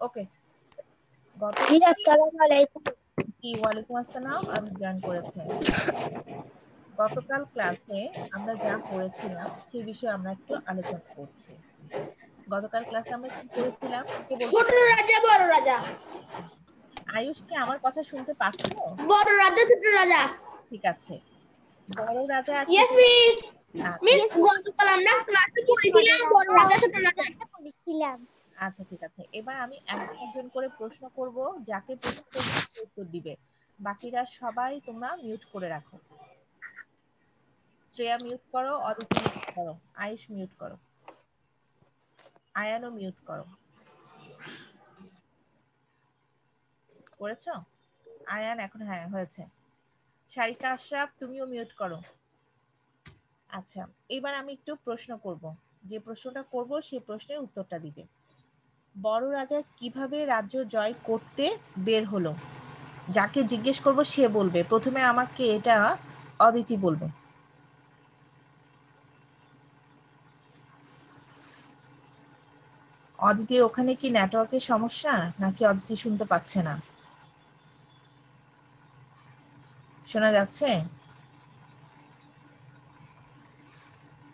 ওকে আমি করেছে গতকাল ক্লাসে আমরা যা পড়েছিলাম সেই বিষয়ে আমরা একটু আলোচনা করছি। গতকাল ক্লাসে আমরা কি করেছিলাম ছোট রাজা বড় রাজা। আয়ুষ কি আমার কথা শুনতে পাচ্ছ? বড় রাজা ছোট রাজা। ঠিক আছে। বড় রাজা ইয়েস মিস আচ্ছা, মিস গতকাল আমরা ক্লাসে পড়েছিলাম বড় রাজা ছোট রাজা। পড়েছিলাম আচ্ছা ঠিক আছে। এবার আমি একজন করে প্রশ্ন করব, যাকে প্রশ্ন উত্তর দিবে। বাকিরা সবাই তোমরা মিউট করে রাখো। শ্রেয়া মিউট করো, অদিতি মিউট করো, আয়ুষ মিউট করো। আয়ানও মিউট করো। করেছ? আয়ান এখন হ্যাঁ হয়েছে। সারিকা আশরাফ, তুমিও মিউট করো। আচ্ছা এবার আমি একটু প্রশ্ন করব। যে প্রশ্নটা করব সেই প্রশ্নের উত্তরটা দিবে। বড় রাজা কীভাবে রাজ্য জয় করতে বের হলো? যাকে জিজ্ঞেস করব, সে বলবে। প্রথমে আমাকে এটা অদিতি বলবে। অদিতির ওখানে কি নেটওয়ার্কের সমস্যা? নাকি অদিতি শুনতে পাচ্ছে না? শোনা যাচ্ছে?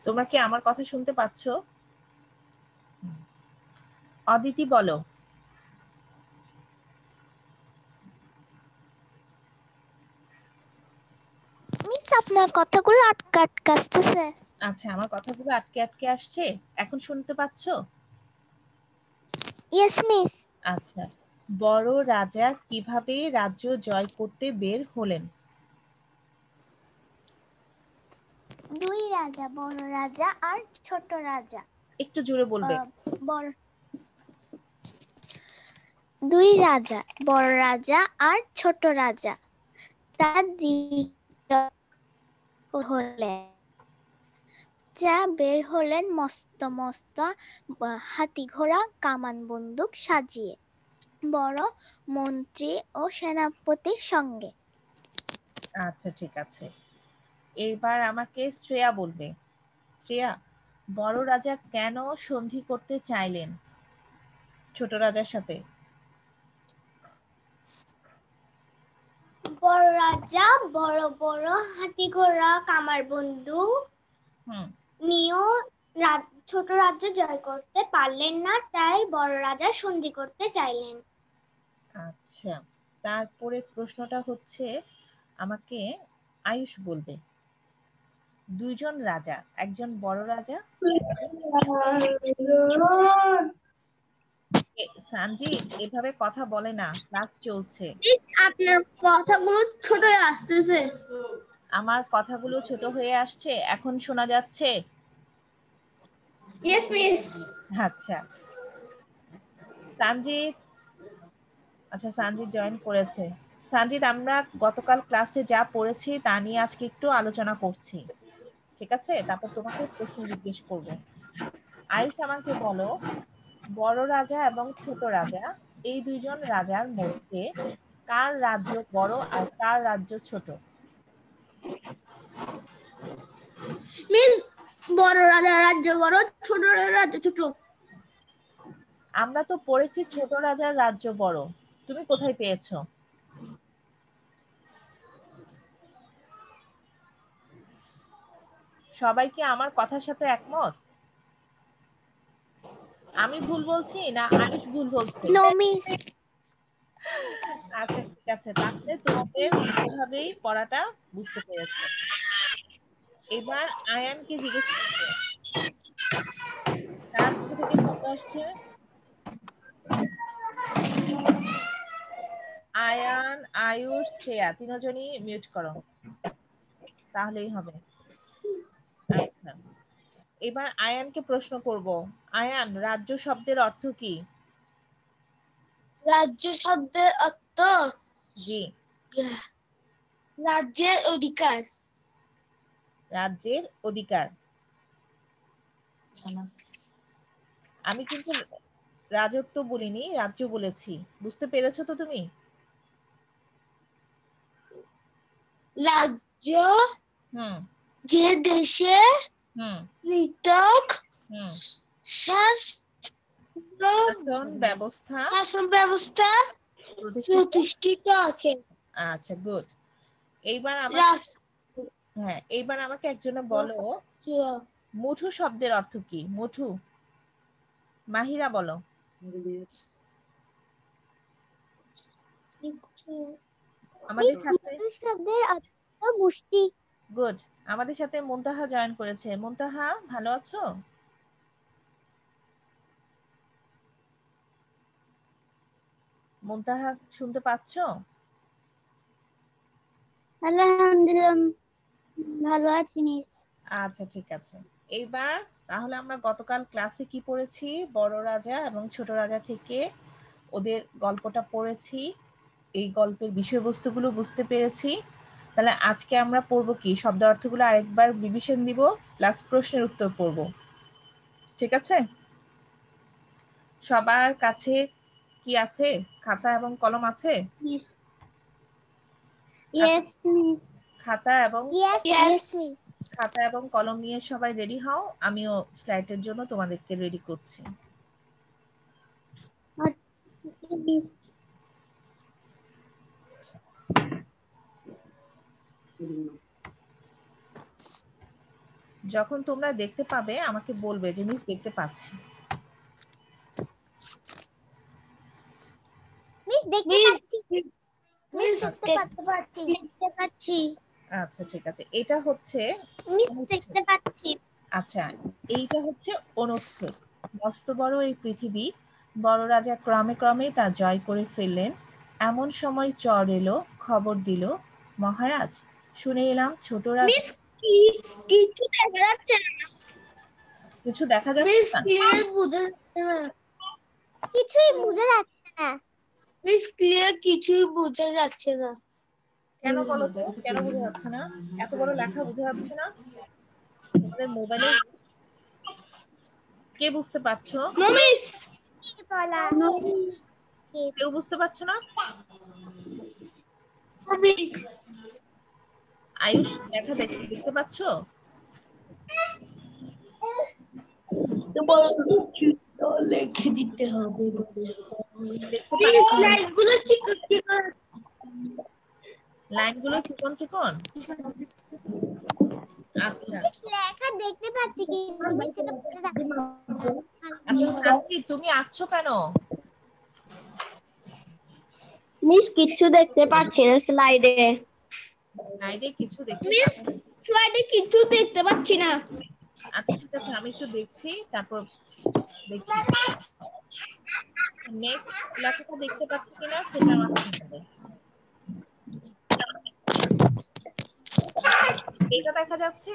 তোমরা কি আমার কথা শুনতে পাচ্ছ। অদিতি বলো। মিস আপনার কথাগুলো আটকা আটকা আসতেছে। আচ্ছা আমার কথাগুলো আটকে আটকে আসছে। এখন শুনতে পাচ্ছ? ইয়েস মিস আচ্ছা বড় রাজা কীভাবে রাজ্য জয় করতে বের হলেন? দুই রাজা বড় রাজা আর ছোট রাজা। একটু জোরে বলবে। বড় দুই রাজা, বড় রাজা আর ছোট রাজা। তার যা বের হলেন মস্ত মস্ত হাতি ঘোড়া কামান বন্দুক সাজিয়ে। বড় মন্ত্রী ও সেনাপতির সঙ্গে। আচ্ছা ঠিক আছে। এবার আমাকে শ্রেয়া বলবে। শ্রেয়া, বড় রাজা কেন সন্ধি করতে চাইলেন? ছোট রাজার সাথে। বড় রাজা বড় বড় হাতি ঘোড়া কামার বন্ধু। নিয়েও ছোট রাজ্য জয় করতে পারলেন না তাই বড় রাজা সন্ধি করতে চাইলেন। আচ্ছা তারপরে প্রশ্নটা হচ্ছে আমাকে আয়ুষ বলবে। দুইজন রাজা একজন বড় রাজা। সানজি এভাবে কথা বলে না ক্লাস চলছে। আপনার কথাগুলো ছোট হয়ে আসতেছে। আমার কথাগুলো ছোট হয়ে আসছে এখন শোনা যাচ্ছে? ইয়েস মিস আচ্ছা। সানজিৎ আচ্ছা সানজিৎ জয়েন করেছে। সানজিৎ আমরা গতকাল ক্লাসে যা পড়েছি তা নিয়ে আজকে একটু আলোচনা করছি। ঠিক আছে? তারপর তোমাকে প্রশ্ন জিজ্ঞেস করব। আয়ুষ আমাকে বলো বড় রাজা এবং ছোট রাজা এই দুইজন রাজার মধ্যে কার রাজ্য বড় আর কার রাজ্য ছোট? মিস বড় রাজা রাজ্য বড় ছোট রাজ্য ছোট। আমরা তো পড়েছি ছোট রাজার রাজ্য বড়। তুমি কোথায় পেয়েছ? সবাই কি আমার কথার সাথে একমত? আমি ভুল বলছি না আয়ুষ ভুল বলছে? নো মিস আচ্ছা ঠিক আছে তাহলে তোমাদের এভাবেই পড়াটা বুঝতে পেরেছে। এবার আয়ানকে জিজ্ঞেস করছে। কার দিক থেকে শব্দ আসছে। আয়ান আয়ুষ শ্রেয়া তিনজনই মিউট করো। তাহলেই হবে। আচ্ছা। এবার আয়ানকে প্রশ্ন করব। আয়ান রাজ্য শব্দের অর্থ কি? রাজ্য শব্দের অর্থ? জি। রাজ্যের অধিকার। রাজ্যের অধিকার। আমি কিন্তু রাজত্ব বলিনি রাজ্য বলেছি। বুঝতে পেরেছ তো তুমি? রাজ্য হুম। যে দেশে হুম। শাসন শাসন ব্যবস্থা। শাসন ব্যবস্থা প্রতিষ্ঠিত। প্রতিষ্ঠিত আছে। আচ্ছা গুড। এইবার আমার হ্যাঁ এইবার আমাকে একজনে বলো। মুঠু শব্দের অর্থ কি? মুঠু। মাহিরা বলো। আমাদের সাথে শব্দের অর্থ মুষ্টি। গুড। আমাদের সাথে মুনতাহা জয়েন করেছে। মুনতাহা ভালো আছো? মুনতাহা শুনতে পাচ্ছো? আলহামদুলিল্লাহ ভালো আছি মিস আচ্ছা ঠিক আছে। এইবার তাহলে আমরা গতকাল ক্লাসে কি পড়েছি? বড় রাজা এবং ছোট রাজা থেকে ওদের গল্পটা পড়েছি। এই গল্পের বিষয়বস্তুগুলো বুঝতে পেরেছি। তাহলে আজকে আমরা পড়ব কি? শব্দ অর্থগুলো আরেকবার রিভিশন দিব প্লাস প্রশ্নের উত্তর পড়ব। ঠিক আছে? সবার কাছে কি আছে? খাতা এবং কলম আছে? মিস খাতা এবং ইয়েস ইয়েস মিস খাতা এবং কলম নিয়ে সবাই রেডি হও আমিও স্লাইডের জন্য তোমাদেরকে রেডি করছি। যখন তোমরা দেখতে পাবে আমাকে বলবে যে মিস দেখতে পাচ্ছি। মিস দেখতে পাচ্ছি। মিস দেখতে পাচ্ছি। দেখতে পাচ্ছি। আচ্ছা ঠিক আছে। এটা হচ্ছে মিস দেখতে পাচ্ছি। আচ্ছা এইটা হচ্ছে অনুচ্ছেদ মস্ত বড় এই পৃথিবী বড় রাজা ক্রমে ক্রমে তা জয় করে ফেললেন। এমন সময় চর এলো খবর দিল মহারাজ শুনে এলাম ছোট রাজা মিস কি কিছু দেখা যাচ্ছে না। কিছু দেখা যাচ্ছে না? ক্লিয়ার বোঝা যাচ্ছে না। কিছুই বোঝা যাচ্ছে না। মিস ক্লিয়ার কিছুই বোঝা যাচ্ছে না। কেন বলো তো? কেন বোঝা যাচ্ছে না? এত বড় লেখা বোঝা যাচ্ছে না? তোমাদের মোবাইলে কে বুঝতে পারছ? মিস বলা কেউ বুঝতে পারছ না? আয়ুষ লেখা দেখতে দেখতে পাচ্ছো? লিখে দিতে হবে। দেখতে চিকন চিকন। লাইনগুলো চিকন চিকন? আচ্ছা। যাচ্ছে আচ্ছা তুমি আঁকছো কেন? মিস কিছু দেখতে পাচ্ছি না স্লাইডে। কিছু দেখতে মিস স্লাইডে কিছু দেখতে পাচ্ছি না। আচ্ছা ঠিক আছে আমি একটু দেখছি তারপর দেখি নেক্সট লেখাটা দেখতে পাচ্ছি কিনা সেটা আমাকে জানাবে এটা দেখা যাচ্ছে.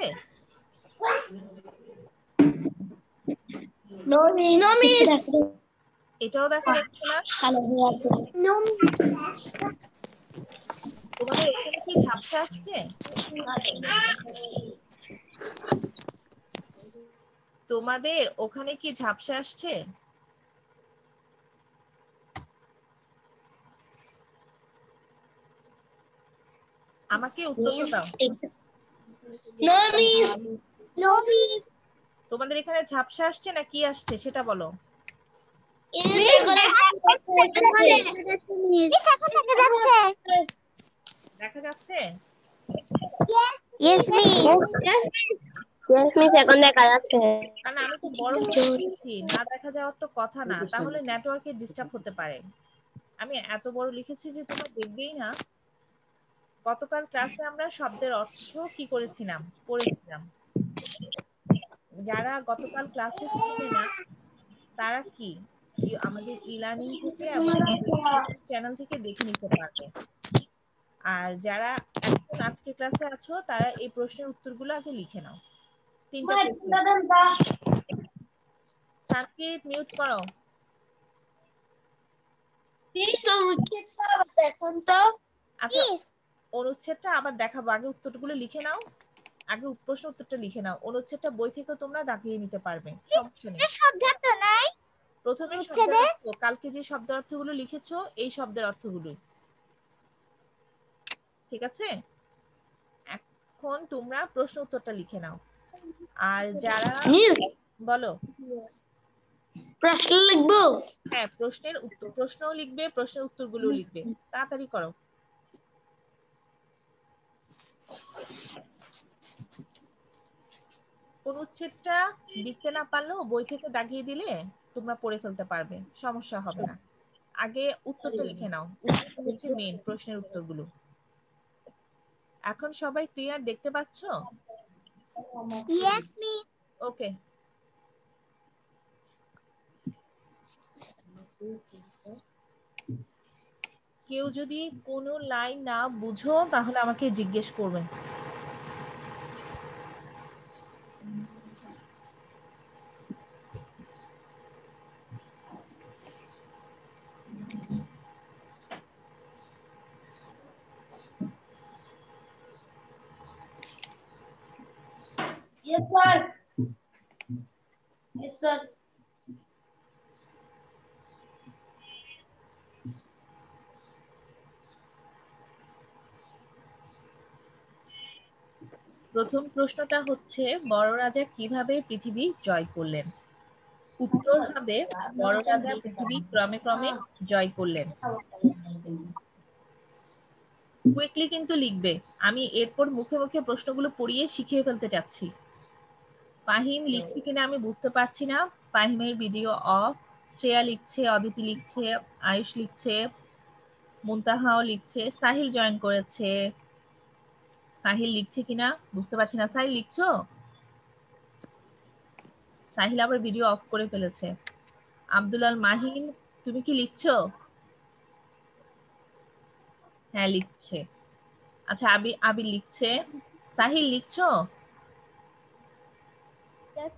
এটাও দেখা যাচ্ছে নো? তোমাদের এখানে কি ঝাপসা আসছে? তোমাদের ওখানে কি ঝাপসা আসছে? আমাকে উত্তর দাও। নো মিস নো মিস তোমাদের এখানে ঝাপসা আসছে না কি আসছে সেটা বলো। দেখা যাচ্ছে Yes, miss. ইয়েস মিস এখন দেখা যাচ্ছে। কারণ আমি তো বড় লিখেছি না দেখা যাওয়ার তো কথা না। তাহলে নেটওয়ার্কে ডিস্টার্ব হতে পারে। আমি এত বড় লিখেছি যে তোমরা দেখবেই না। গতকাল ক্লাসে আমরা শব্দের অর্থ কি করেছিলাম? পড়েছিলাম। যারা গতকাল ক্লাসে ছিলেন না তারা কি? আমাদের ইলানি থেকে এবং চ্যানেল থেকে দেখে নিতে পারবে। আর যারা এখন আজকে ক্লাসে আছো তারা এই প্রশ্নের উত্তরগুলো আগে লিখে নাও। তিনটা সাকিব মিউট করো। তো। আচ্ছা অনুচ্ছেদটা আবার দেখাবো। আগে উত্তরগুলো লিখে নাও। আগে প্রশ্ন উত্তরটা লিখে নাও। অনুচ্ছেদটা বই থেকে তোমরা দাগিয়ে নিতে পারবে। সমস্যা নেই। প্রথমে কালকে যে শব্দ অর্থগুলো লিখেছো এই শব্দের অর্থগুলোই। ঠিক আছে? এখন তোমরা প্রশ্ন উত্তরটা লিখে নাও। আর যারা বলো। প্রশ্ন লিখব? হ্যাঁ প্রশ্নের উত্তর প্রশ্নও লিখবে প্রশ্নের উত্তরগুলো লিখবে। তাড়াতাড়ি করো। কোন উচ্ছেদটা লিখতে না পারলেও বই থেকে দাগিয়ে দিলে তোমরা পড়ে ফেলতে পারবে সমস্যা হবে না। আগে উত্তরটা লিখে নাও। উত্তরটা হচ্ছে মেইন প্রশ্নের উত্তরগুলো। এখন সবাই ক্লিয়ার দেখতে পাচ্ছ? Yes okay. কেউ যদি কোনো লাইন না বুঝো তাহলে আমাকে জিজ্ঞেস করবেন Yes, sir. Yes, sir. প্রথম প্রশ্নটা হচ্ছে, বড় রাজা কীভাবে পৃথিবী জয় করলেন? উত্তর হবে, বড় রাজা পৃথিবী ক্রমে ক্রমে জয় করলেন। কুইকলি কিন্তু লিখবে, আমি এরপর মুখে মুখে প্রশ্নগুলো পড়িয়ে শিখিয়ে ফেলতে চাচ্ছি। ফাহিম লিখছে কিনা আমি বুঝতে পারছি না। ফাহিমের ভিডিও অফ, শ্রেয়া লিখছে, অদিতি লিখছে, আয়ুষ লিখছে, মুনতাহাও লিখছে, সাহিল জয়েন করেছে। সাহিল লিখছে কিনা বুঝতে পারছি না। সাহিল লিখছো? সাহিল আবার ভিডিও অফ করে ফেলেছে। আব্দুল আল মাহিন তুমি কি লিখছো? হ্যাঁ লিখছে। আচ্ছা আবি আবি লিখছে। সাহিল লিখছো?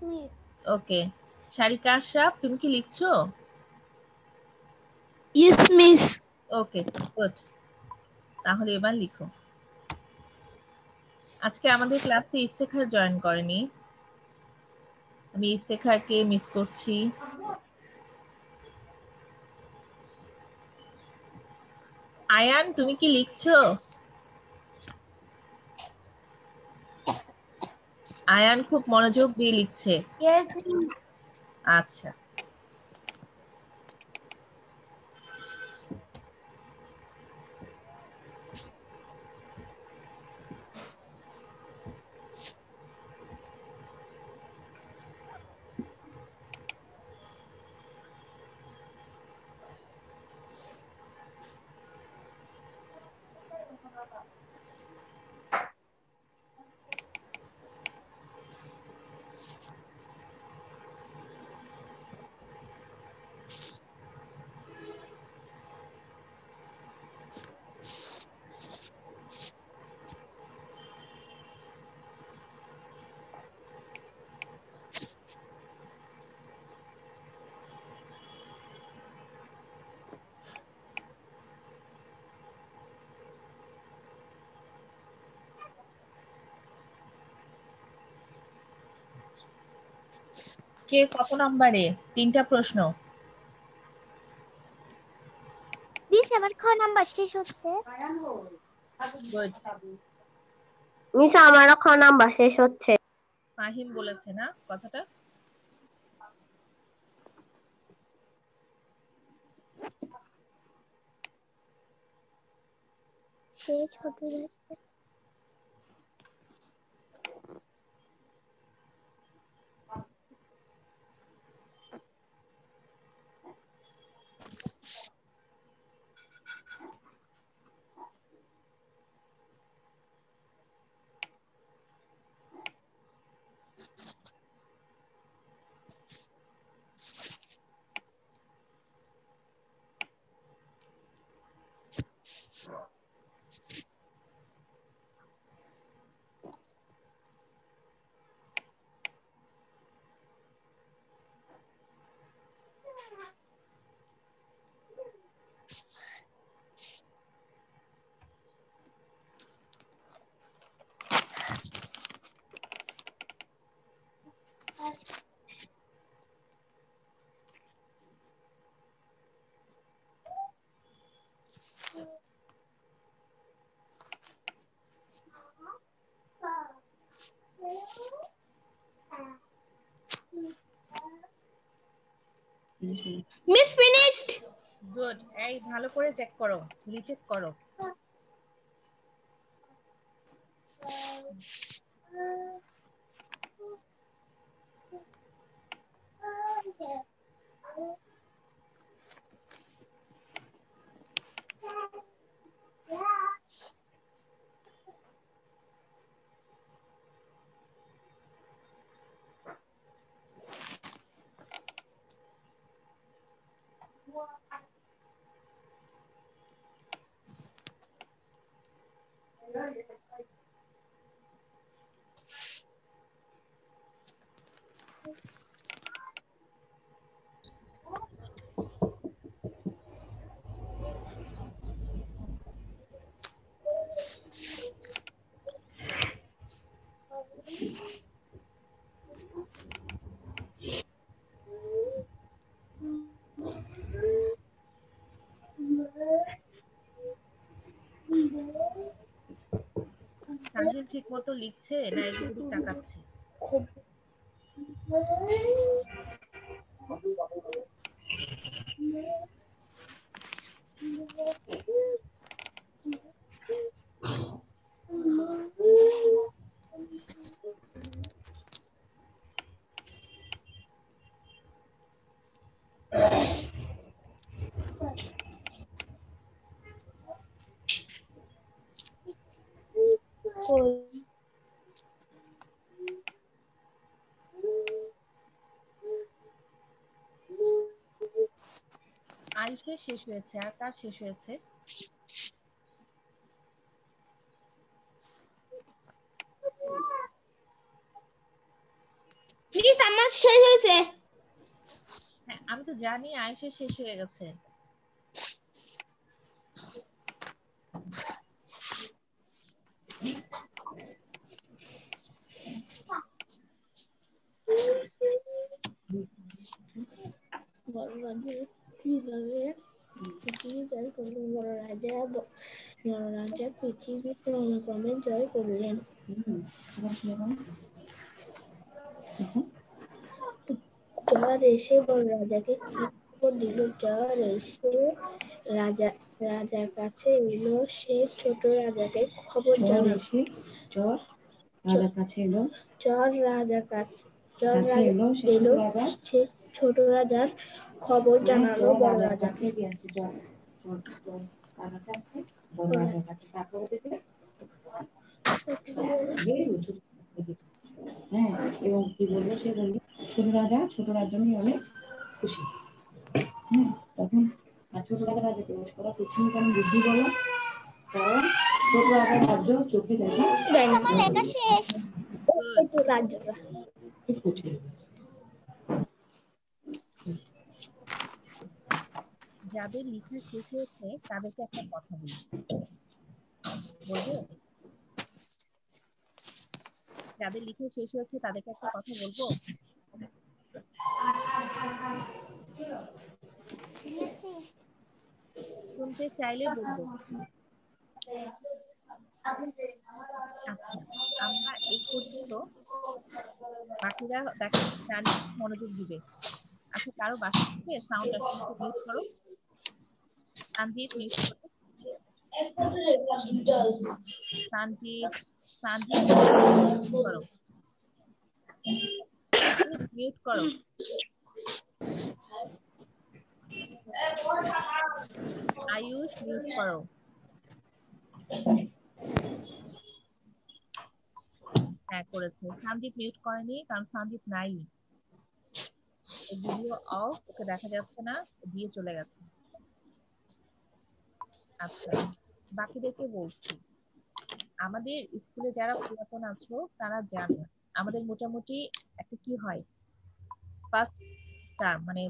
Miss okay. শারিকা আশরাফ তুমি কি লিখছো? ইয়েস মিস ওকে গুড তাহলে এবার লিখো। আজকে আমাদের ক্লাসে ইফতেখার জয়েন করেনি। আমি ইফতেখারকে মিস করছি। আয়ান তুমি কি লিখছো? আয়ান খুব মনোযোগ দিয়ে লিখছে। আচ্ছা। কে কত নাম্বারে তিনটা প্রশ্ন। মিস আমার খ নাম্বার শেষ হচ্ছে. মিস আমারও খ নাম্বার শেষ হচ্ছে। ফাহিম বলেছে না কথাটা? শেষ হতে যাচ্ছে। মিস ফিনিশড গুড এই ভালো করে চেক করো রিচেক করো। তানজিল ঠিক মতো লিখছে না এদিক ওদিক তাকাচ্ছে আয়ুষের শেষ হয়েছে আর কার শেষ হয়েছে? প্লিজ আমার শেষ হয়েছে। হ্যাঁ আমি তো জানি আয়ুষের শেষ হয়ে গেছে। কীভাবে জয় করলেন বড় রাজা বড় রাজা পৃথিবী ক্রমে জয় করলেন। জ্বর এসে বড় রাজাকে কি খবর দিল? জ্বর এসে রাজা রাজার কাছে এলো সে ছোট রাজাকে খবর জ্বর জ্বর রাজার কাছে এলো। জ্বর রাজার কাছে জ্বর এলো সে ছোট রাজার খবর জানালো জ্বর বড় রাজার রাজা হ্যাঁ এবং কি বলল সে বলল ছোট রাজা ছোট রাজ্য নিয়ে অনেক খুশি হ্যাঁ তখন ছোট রাজা রাজাকে জিজ্ঞেস করা তুমি কেন বুদ্ধি বলো কারণ ছোট রাজার রাজ্য চোখে দেখা লেখা শেষ ছোট রাজ্যটা খুব কঠিন যাদের লেখা শেষ হয়েছে, তাদেরকে একটা কথা বলি। বলব? যাদের লিখে শেষ হয়েছে, তাদেরকে একটা কথা বলব? শুনতে চাইলে বলব। আচ্ছা আমরা এই পর্যন্ত। বাকিরা দেখো, জানি, মনোযোগ দিবে। আচ্ছা কারও বাসা থেকে সাউন্ড আসছে মিউট করো। মিউট করো। আয়ুষ মিউট করো। হ্যাঁ করেছে। সন্দীপ মিউট করেনি, কারণ সন্দীপ নাই। ভিডিও অফ ওকে দেখা যাচ্ছে না, দিয়ে চলে গেছে। আচ্ছা বাকিদেরকে বলছি। আমাদের স্কুলে যারা পুরাতন আছো, তারা জানে, আমাদের মোটামুটি একটা কি হয় ফার্স্ট টার্ম মানে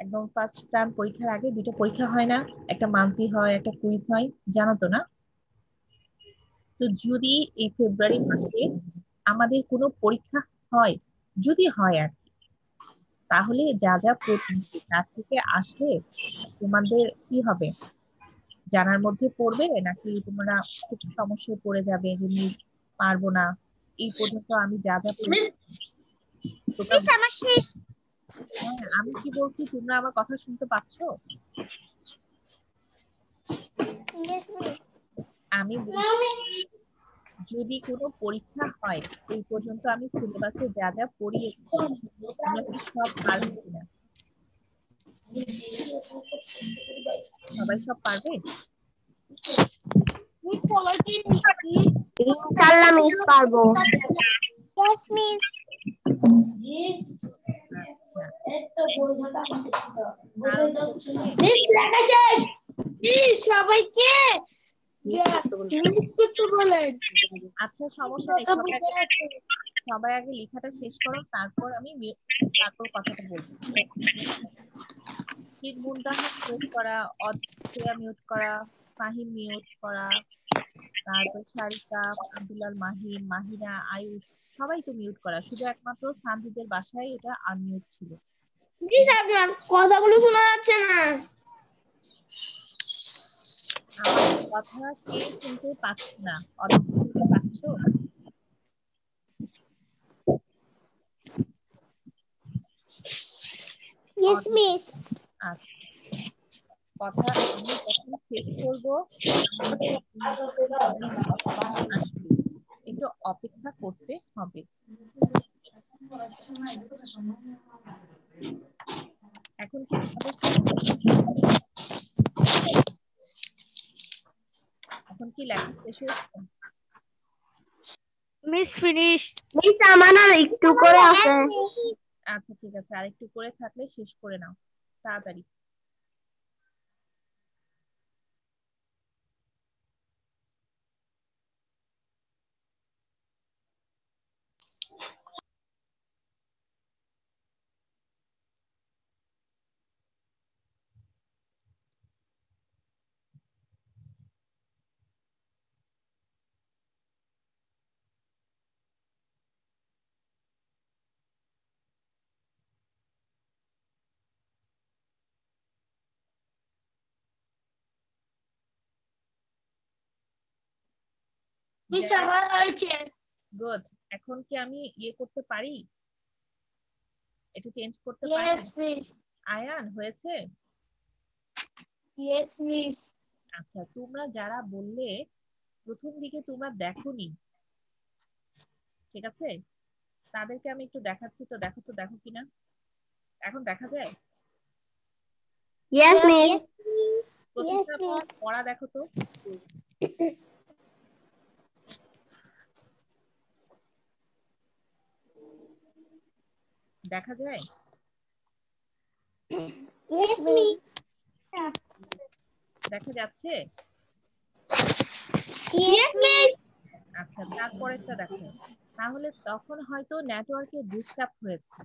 একদম ফার্স্ট টার্ম পরীক্ষার আগে দুটো পরীক্ষা হয় না, একটা মান্থলি হয়, একটা কুইজ হয়, জানো তো না? তো যদি এই ফেব্রুয়ারি মাসে আমাদের কোনো পরীক্ষা হয়, যদি হয় আর কি, তাহলে যা যা প্রতিনিধি তার থেকে আসলে তোমাদের কি হবে? জানার মধ্যে পড়বে? নাকি তোমরা খুব সমস্যায় পড়ে যাবে যে মিস পারব না? এই পর্যন্ত আমি যা যা হ্যাঁ আমি কি বলছি তোমরা আমার কথা শুনতে পাচ্ছো? আমি যদি কোনো পরীক্ষা হয় এই পর্যন্ত আমি সিলেবাসে যা যা পড়িয়েছি কি সব পারবে কিনা? সবাই সব পারবে? ইনশাল্লাহ মিস পারব। ইয়েস মিস সবাইকে। আচ্ছা সমস্যা নেই সবাই আগে- সবাই আগে লেখাটা শেষ করো তারপর আমি তারপর কথাটা বলব। ঠিক মুন্তাহা মিউট করা অদ্রিয়া মিউট করা ফাহিম মিউট করা তারপর সারিকা আব্দুল্লাল মাহিন মাহিনা আয়ুষ সবাই তো মিউট করা। শুধু একমাত্র সানজিদের বাসায় এটা আনমিউট ছিল। কথাগুলো শোনা যাচ্ছে না। আমার কথা কে শুনতে পাচ্ছে না? শুনতে পাচ্ছ? কথা আমি যখন শেষ করব। একটু অপেক্ষা করতে হবে। এখন কি এখন কি লেখা শেষ মিস ফিনিশ মিস আমার একটু করে আছে। আচ্ছা ঠিক আছে। আর একটু করে থাকলে শেষ করে নাও। তাড়াতাড়ি হয়েছে। গুড এখন কি আমি ইয়ে করতে পারি? এটা চেঞ্জ করতে পারি? আয়ান হয়েছে? ইয়েস মিস আচ্ছা তোমরা যারা বললে প্রথম দিকে তোমরা দেখোনি। ঠিক আছে? তাদেরকে আমি একটু দেখাচ্ছি তো দেখো তো দেখো কিনা। এখন দেখা যায়? ইয়েস মিস পড়া দেখো তো। দেখা যায়? ইয়েস মিস দেখা যাচ্ছে? ইয়েস মিস আচ্ছা তারপরেরটা দেখো। তাহলে তখন হয়তো নেটওয়ার্কে ডিস্টার্ব হয়েছে।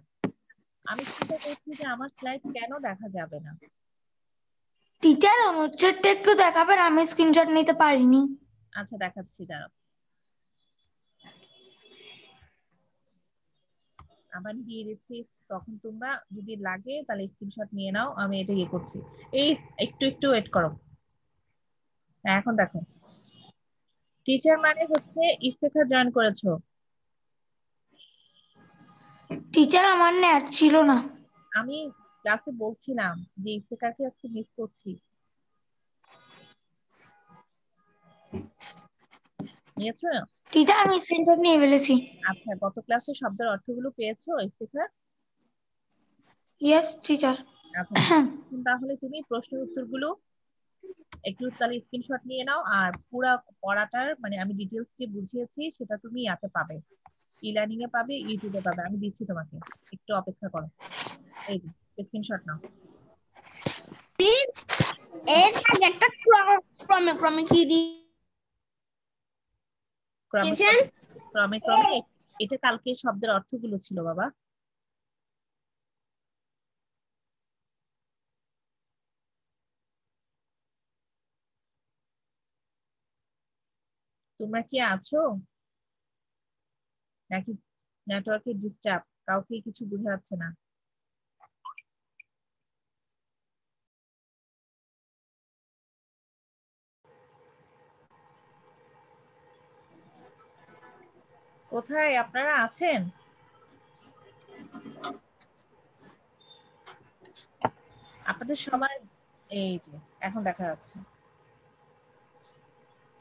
আমি চিন্তা করছি যে আমার স্লাইড কেন দেখা যাবে না? টিচার অনুচ্ছেদটা একটু দেখাবেন আমি স্ক্রিনশট নিতে পারিনি। আচ্ছা দেখাচ্ছি দাঁড়াও। আবার দিয়ে দিচ্ছি তখন তোমরা যদি লাগে তাহলে স্ক্রিনশট নিয়ে নাও আমি এটা ইয়ে করছি। এই একটু একটু ওয়েট করো। হ্যাঁ এখন দেখো। টিচার মানে হচ্ছে ইফতেখার জয়েন করেছ। টিচার আমার নেট ছিল না। আমি ক্লাসে বলছিলাম যে ইফতেখারকে আজকে মিস করছি। নিয়েছো? টিচার আমি স্ক্রিনশট নিয়ে ফেলেছি। আচ্ছা গত ক্লাসে শব্দের অর্থগুলো পেয়েছ ইফতেখার ইয়েস টিচার এখন তাহলে তুমি প্রশ্নের উত্তরগুলো একটু তাহলে স্ক্রিনশট নিয়ে নাও আর পুরা পড়াটার মানে আমি ডিটেলস যে বুঝিয়েছি সেটা তুমি ইয়াতে পাবে। ই লার্নিং এ পাবে ইউটিউবে পাবে আমি দিচ্ছি তোমাকে। একটু অপেক্ষা করো। এই স্ক্রিনশট নাও। এর একটা ক্রমে ক্রমে কি ক্রমে ক্রমে ক্রমে এটা কালকে শব্দের অর্থগুলো ছিল বাবা। তোমরা কি আছো? নাকি নেটওয়ার্কের ডিস্টার্ব কাউকে কিছু বোঝা যাচ্ছে না। কোথায় আপনারা আছেন? আপনাদের সবার এই যে এখন দেখা যাচ্ছে।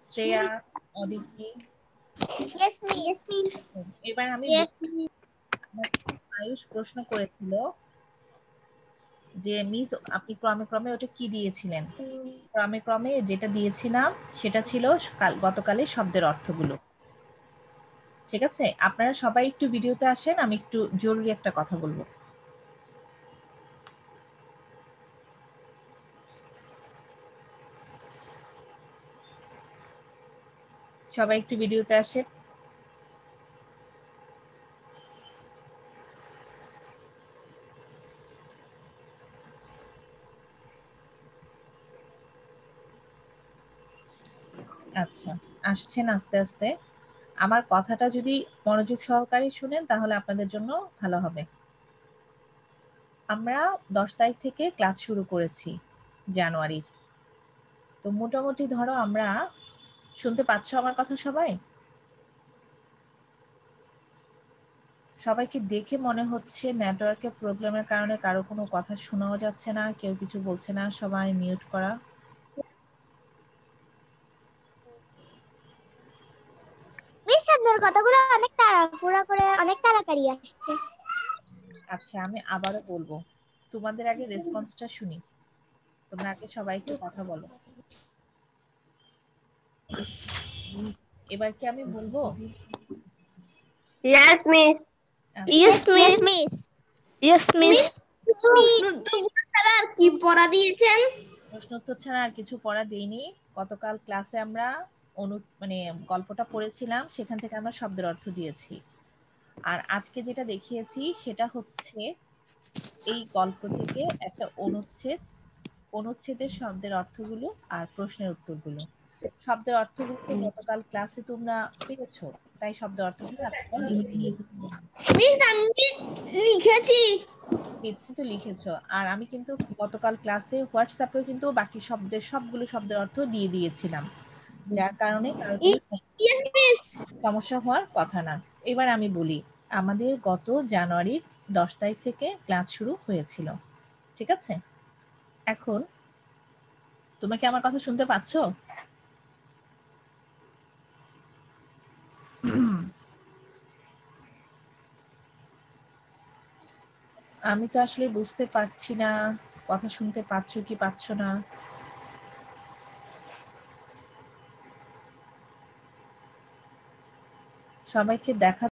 শ্রেয়া অদিতি। এবার আমি আয়ুষ প্রশ্ন করেছিল যে মিস আপনি ক্রমে ক্রমে ওটা কি দিয়েছিলেন? ক্রমে ক্রমে যেটা দিয়েছিলাম সেটা ছিল কাল- গতকালের শব্দের অর্থগুলো। ঠিক আছে? আপনারা সবাই একটু ভিডিওতে আসেন, আমি একটু জরুরি একটা কথা বলব। সবাই একটু ভিডিওতে আসেন। আচ্ছা আসছেন আস্তে আস্তে। আমার কথাটা যদি মনোযোগ সহকারে শুনেন, তাহলে আপনাদের জন্য ভালো হবে। আমরা দশ তারিখ থেকে ক্লাস শুরু করেছি জানুয়ারির। তো মোটামুটি ধরো আমরা শুনতে পাচ্ছ আমার কথা সবাই? সবাইকে দেখে মনে হচ্ছে নেটওয়ার্কের প্রবলেমের কারণে কারও কোনো কথা শোনাও যাচ্ছে না, কেউ কিছু বলছে না, সবাই মিউট করা মিস আপনার কথাগুলো অনেক তাড়াহুড়া করে তাড়াতাড়ি আসছে। আচ্ছা আমি আবারও বলব তোমাদের আগে রেসপন্সটা শুনি। তোমরা আগে সবাই একটু কথা বলো। এবার কি আমি বলব? Yes, miss. Yes miss miss yes miss আর কি পড়া দিয়েছেন? প্রশ্নোত্তর ছাড়া আর কিছু পড়া দেইনি। গতকাল ক্লাসে আমরা অনু মানে গল্পটা পড়েছিলাম সেখান থেকে আমরা শব্দের অর্থ দিয়েছি। আর আজকে যেটা দেখিয়েছি সেটা হচ্ছে এই গল্প থেকে একটা অনুচ্ছেদ। অনুচ্ছেদের শব্দের অর্থগুলো আর প্রশ্নের উত্তরগুলো। শব্দের অর্থগুলো তো গতকাল ক্লাসে তোমরা পেয়েছ তাই শব্দের অর্থগুলো লিখেছি। কিন্তু লিখেছো আর আমি কিন্তু গতকাল ক্লাসে হোয়াটসঅ্যাপেও কিন্তু বাকি শব্দের সবগুলো শব্দের অর্থ দিয়ে দিয়েছিলাম। যার কারণে সমস্যা হওয়ার কথা না। এবার আমি বলি, আমাদের গত জানুয়ারির দশ তারিখ থেকে ক্লাস শুরু হয়েছিল, ঠিক আছে? এখন তুমি কি আমার কথা শুনতে পাচ্ছ? আমি তো আসলে বুঝতে পারছি না, কথা শুনতে পাচ্ছ কি পাচ্ছ না। সবাইকে দেখা